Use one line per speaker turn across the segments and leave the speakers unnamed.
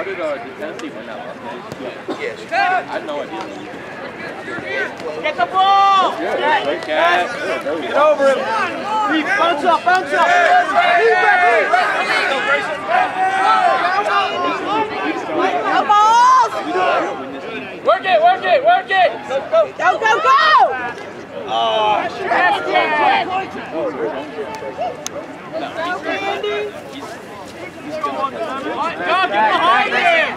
How did uh, did Tennessee win that last game?
Yes.
I had no idea.
Get the ball!
Good. Great catch.
Get over him. Bounce up, bounce up.
No balls!
Work it, work it, work it. Go, go.
Go, go, go!
Oh, John, get behind him.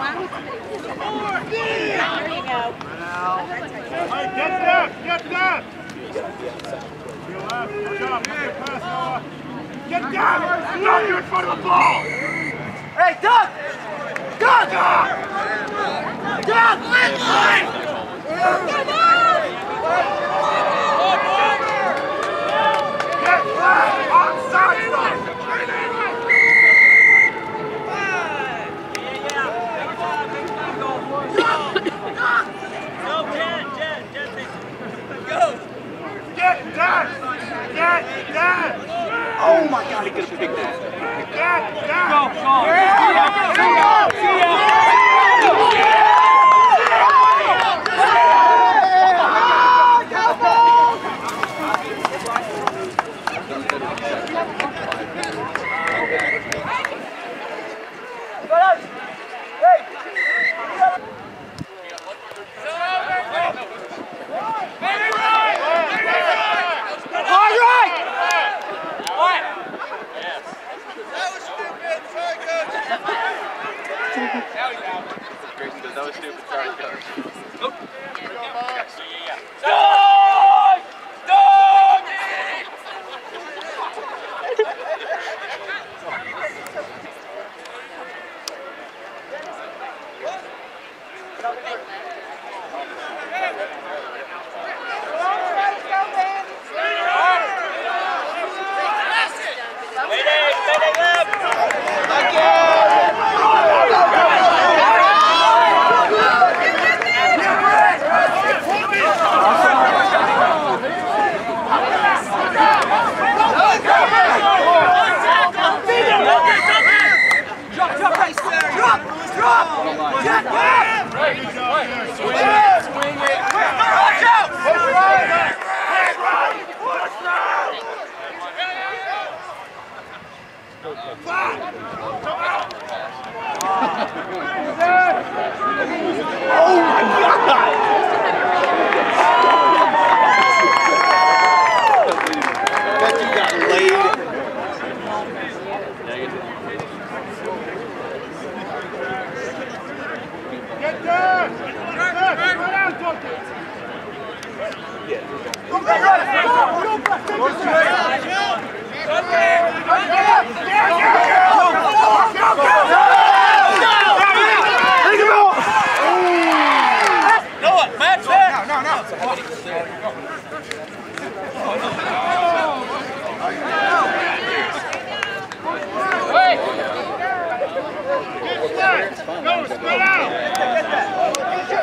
There you go.
Hey, get down, get down. Feel left, good job, good pass, Noah. Get down, stop you in front of the ball.
Hey, Doug! Doug! Doug, leg line!
Get back, onside line. Get down, get down,
Oh my God, he could have picked that.
get down.
All right!
That was stupid. Sorry, coach.
Oh Bet you got laid.
Get down! Get down! Get down, Duncan!
Noah, match that!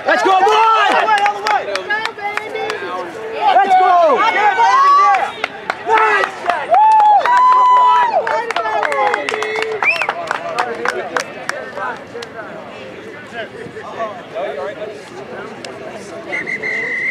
Let's go, boys! Let's go!
He'd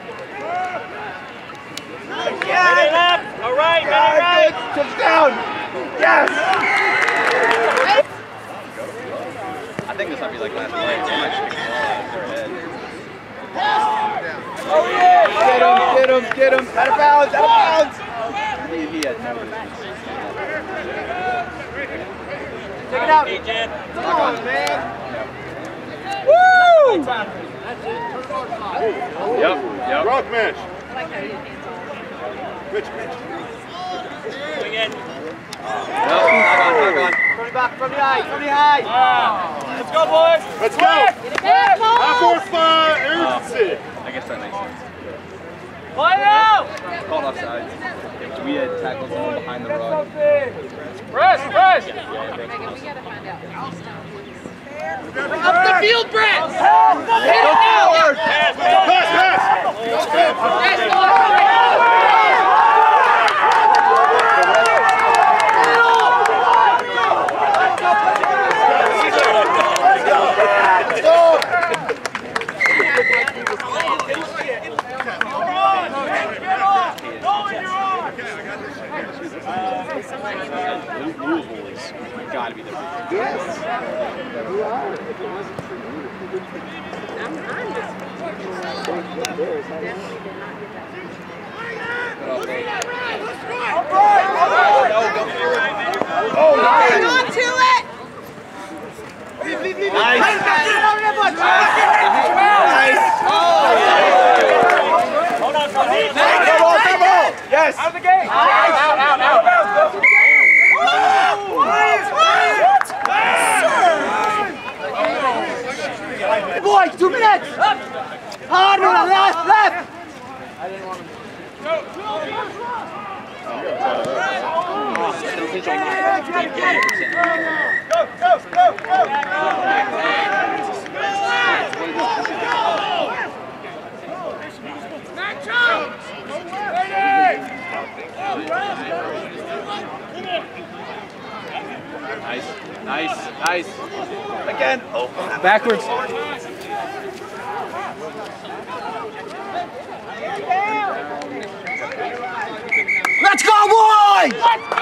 All right, all right.
Touchdown! Yes!
I think this might be like last play. They might just the ball out of their head.
Get him, get him, get him. Out of bounds, out of bounds.
He, he had no business.
Take it out. Come on, man. Woo!
Yep, yep.
Rock Mitch, Mitch.
Nope, knock on, on.
Back.
Let's go, boys!
Let's go. Half
Cole.
horse uh.
I guess that makes sense.
Play out!
Called offside. We had tackled someone behind the ruck.
Press, press!
Up the field, Brett.
Pass, pass.
Let's go.
Louisville is gotta be the
Hang on to it.
Come on, come on. Yes.
Out of the game! Out, out, out, out!
Boys, two minutes. Hard one, left, left.
Nice, nice, nice.
Again. Oh.
Backwards.
Boys.